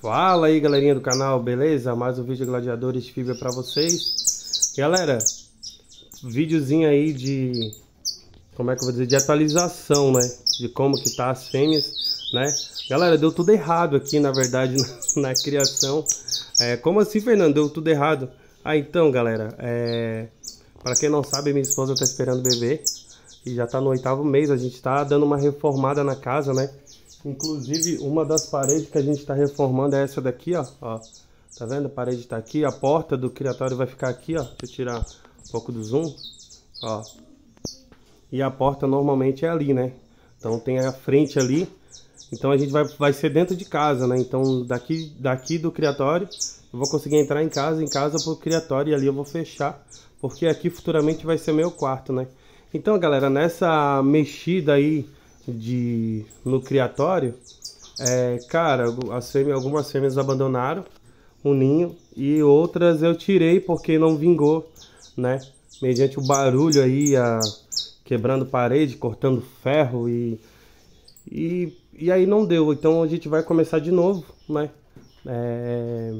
Fala aí galerinha do canal, beleza? Mais um vídeo de gladiadores fibra pra vocês Galera, videozinho aí de, como é que eu vou dizer, de atualização, né? De como que tá as fêmeas, né? Galera, deu tudo errado aqui, na verdade, na, na criação é, Como assim, Fernando? Deu tudo errado? Ah, então, galera, é... Pra quem não sabe, minha esposa tá esperando bebê E já tá no oitavo mês, a gente tá dando uma reformada na casa, né? Inclusive, uma das paredes que a gente está reformando é essa daqui, ó, ó. Tá vendo? A parede está aqui, a porta do criatório vai ficar aqui, ó. Deixa eu tirar um pouco do zoom, ó. E a porta normalmente é ali, né? Então tem a frente ali. Então a gente vai, vai ser dentro de casa, né? Então daqui, daqui do criatório eu vou conseguir entrar em casa, em casa pro criatório e ali eu vou fechar. Porque aqui futuramente vai ser meu quarto, né? Então galera, nessa mexida aí de no criatório, é, cara, as fêmeas, algumas fêmeas abandonaram o ninho e outras eu tirei porque não vingou, né? Mediante o barulho aí, a, quebrando parede, cortando ferro e, e, e aí não deu. Então a gente vai começar de novo, né? É,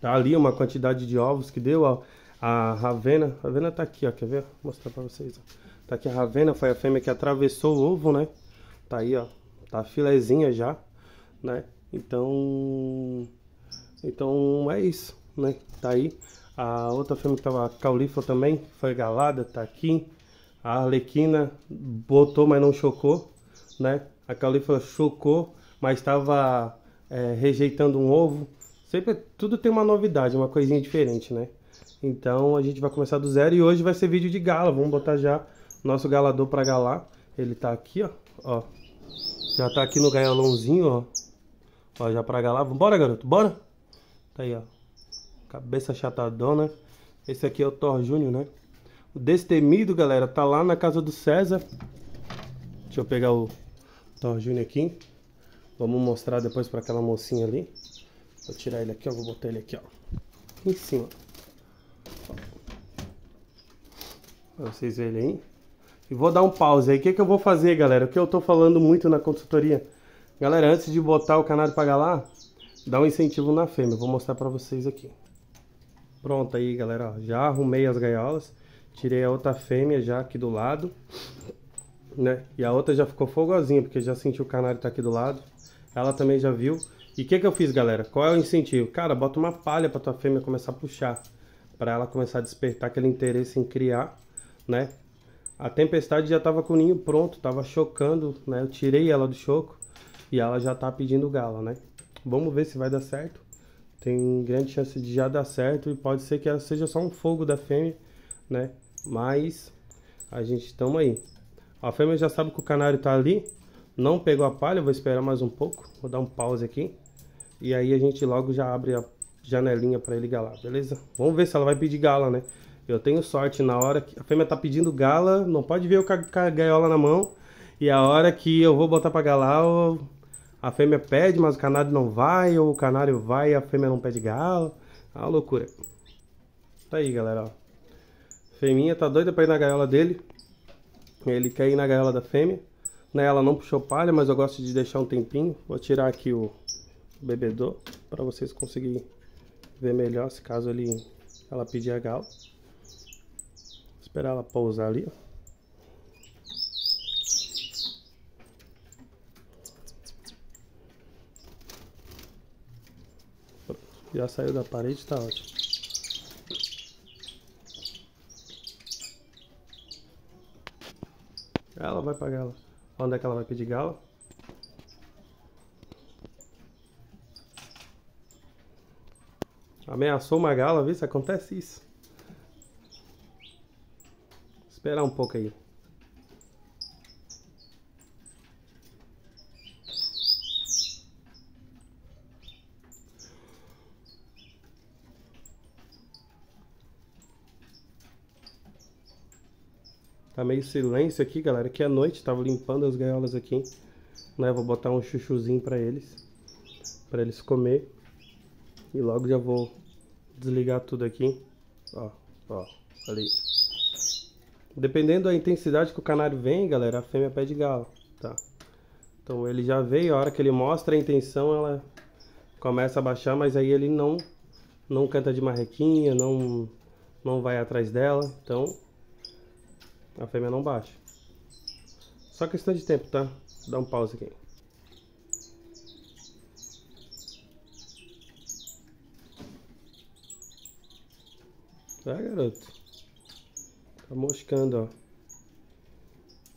tá ali uma quantidade de ovos que deu, ó. A Ravena, a Ravena tá aqui, ó, quer ver? Vou mostrar pra vocês, ó. Tá aqui a Ravena, foi a fêmea que atravessou o ovo, né? Tá aí, ó. Tá filezinha já, né? Então... Então é isso, né? Tá aí. A outra fêmea que tava caulífera também, foi galada, tá aqui. A arlequina botou, mas não chocou, né? A caulífera chocou, mas estava é, rejeitando um ovo. Sempre, tudo tem uma novidade, uma coisinha diferente, né? Então a gente vai começar do zero e hoje vai ser vídeo de gala. Vamos botar já nosso galador para galar, ele tá aqui, ó. ó. Já tá aqui no gaiolãozinho, ó. Ó, já pra galar. Bora, garoto, bora? Tá aí, ó. Cabeça chatadona. Esse aqui é o Thor Júnior, né? O destemido, galera, tá lá na casa do César. Deixa eu pegar o Thor Júnior aqui. Vamos mostrar depois para aquela mocinha ali. Vou tirar ele aqui, ó. Vou botar ele aqui, ó. Em cima. Pra vocês verem aí. E vou dar um pause aí. O que, que eu vou fazer, galera? O que eu tô falando muito na consultoria. Galera, antes de botar o canário pra galar, dá um incentivo na fêmea. Vou mostrar pra vocês aqui. Pronto aí, galera. Ó, já arrumei as gaiolas. Tirei a outra fêmea já aqui do lado. Né? E a outra já ficou fogozinha, porque já sentiu o canário tá aqui do lado. Ela também já viu. E o que, que eu fiz, galera? Qual é o incentivo? Cara, bota uma palha pra tua fêmea começar a puxar. Pra ela começar a despertar aquele interesse em criar, né? A tempestade já estava com o ninho pronto, estava chocando, né? Eu tirei ela do choco e ela já está pedindo gala, né? Vamos ver se vai dar certo. Tem grande chance de já dar certo e pode ser que ela seja só um fogo da fêmea, né? Mas a gente estamos aí. A fêmea já sabe que o canário está ali, não pegou a palha, vou esperar mais um pouco, vou dar um pause aqui. E aí a gente logo já abre a janelinha para ele galar, beleza? Vamos ver se ela vai pedir gala, né? Eu tenho sorte na hora que a fêmea tá pedindo gala, não pode ver eu com a gaiola na mão. E a hora que eu vou botar pra galar, a fêmea pede, mas o canário não vai, ou o canário vai e a fêmea não pede gala. É uma loucura. Tá aí, galera, ó. Fêmea tá doida pra ir na gaiola dele. Ele quer ir na gaiola da fêmea. Né, ela não puxou palha, mas eu gosto de deixar um tempinho. Vou tirar aqui o bebedor para vocês conseguirem ver melhor se caso ele, ela pedir a gala. Esperar ela pousar ali. Já saiu da parede, tá ótimo. Ela vai pagar ela. Onde é que ela vai pedir gala? Ameaçou uma gala, viu? Acontece isso. Esperar um pouco aí. Tá meio silêncio aqui, galera, que é noite, tava limpando as gaiolas aqui, né? Vou botar um chuchuzinho pra eles, pra eles comer. E logo já vou desligar tudo aqui. Ó, ó, ali. Dependendo da intensidade que o canário vem, galera, a fêmea pede gala, tá? Então ele já veio, a hora que ele mostra a intenção, ela, começa a baixar, mas aí ele não não canta de marrequinha, não não vai atrás dela, então a fêmea não baixa. Só questão de tempo, tá? Dá um pause aqui. Tá, garoto? Tá moscando,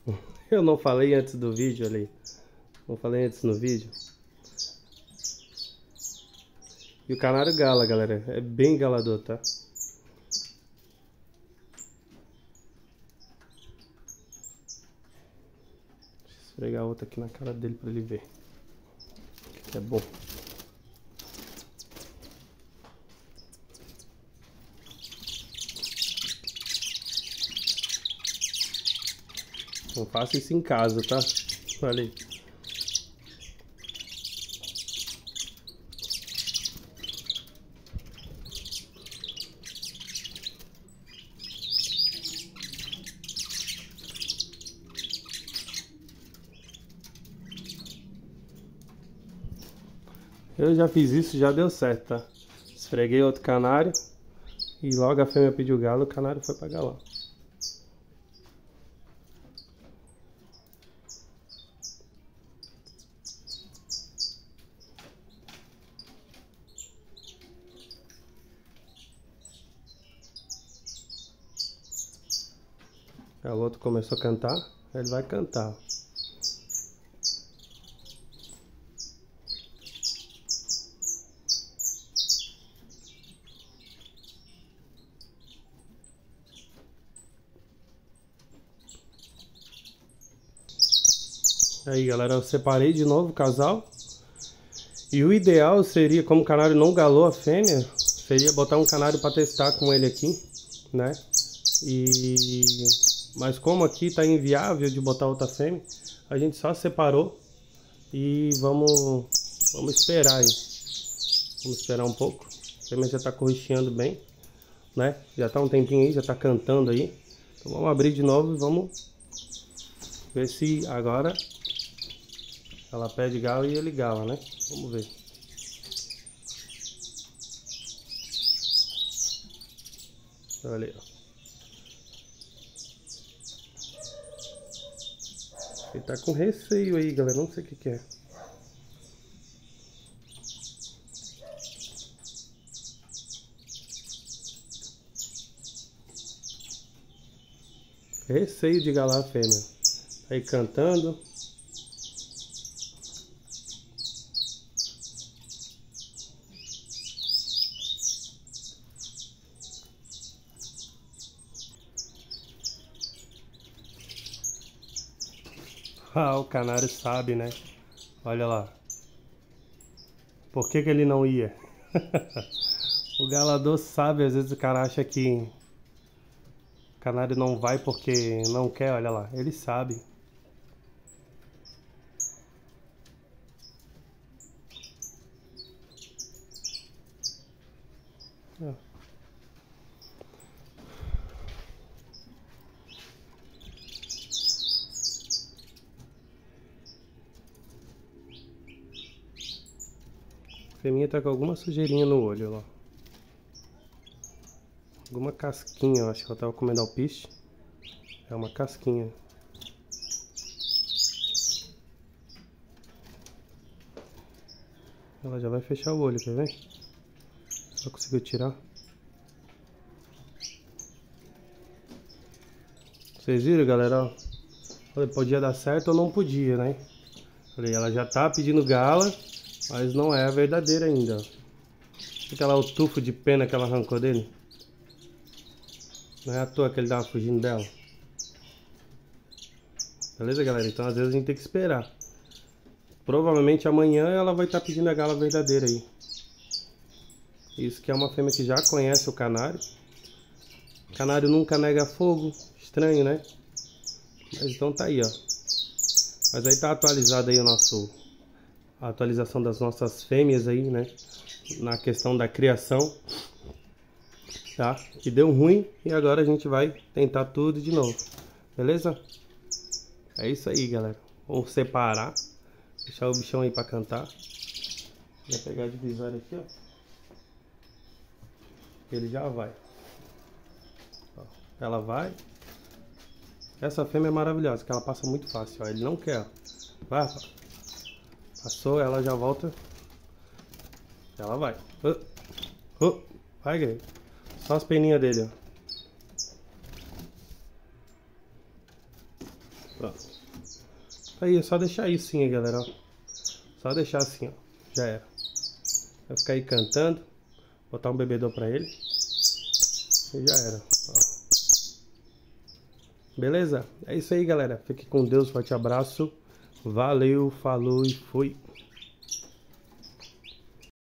ó. Eu não falei antes do vídeo ali. Não falei antes no vídeo. E o canário gala, galera. É bem galador, tá? Deixa eu esfregar outra aqui na cara dele pra ele ver. Que é bom. Não faça isso em casa, tá? Olha aí. Eu já fiz isso, já deu certo, tá? Esfreguei outro canário e logo a fêmea pediu galo, o canário foi pra galão. O outro começou a cantar, ele vai cantar. Aí galera, eu separei de novo o casal. E o ideal seria, como o canário não galou a fêmea, seria botar um canário para testar com ele aqui, né? E mas como aqui está inviável de botar outra fêmea, a gente só separou e vamos, vamos esperar aí. Vamos esperar um pouco. A fêmea já está corricheando bem, né? Já está um tempinho aí, já está cantando aí. Então vamos abrir de novo e vamos ver se agora ela pede galo e ele gala, né? Vamos ver. Olha aí, ó. Ele tá com receio aí, galera. Não sei o que, que é. Receio de galar fêmea. Aí cantando. Ah, o canário sabe, né? Olha lá. Por que, que ele não ia? o galador sabe, às vezes o cara acha que o canário não vai porque não quer, olha lá. Ele sabe. Feminha tá com alguma sujeirinha no olho, ó. Alguma casquinha, eu acho que ela tava comendo alpiste. É uma casquinha. Ela já vai fechar o olho, quer ver? Só conseguiu tirar. Vocês viram, galera? Falei, podia dar certo ou não podia, né? Falei, ela já tá pedindo gala. Mas não é a verdadeira ainda. Lá o tufo de pena que ela arrancou dele. Não é à toa que ele tava fugindo dela. Beleza, galera? Então às vezes a gente tem que esperar. Provavelmente amanhã ela vai estar tá pedindo a gala verdadeira aí. Isso que é uma fêmea que já conhece o canário. Canário nunca nega fogo. Estranho, né? Mas então tá aí, ó. Mas aí tá atualizado aí o nosso a atualização das nossas fêmeas aí, né? Na questão da criação, tá? Que deu ruim e agora a gente vai tentar tudo de novo, beleza? É isso aí, galera. Vamos separar, deixar o bichão aí para cantar. Vou pegar a divisória aqui, ó. Ele já vai. Ó, ela vai. Essa fêmea é maravilhosa, que ela passa muito fácil, ó. Ele não quer, ó. Vai, rapaz. Passou, ela já volta. Ela vai. Uh, uh, vai, Greg. Só as peninhas dele, ó. Pronto. Aí, é só deixar isso sim, galera, ó. Só deixar assim, ó. Já era. Vai ficar aí cantando. Botar um bebedor pra ele. E já era. Ó. Beleza? É isso aí, galera. Fique com Deus. Forte abraço. Valeu, falou e fui.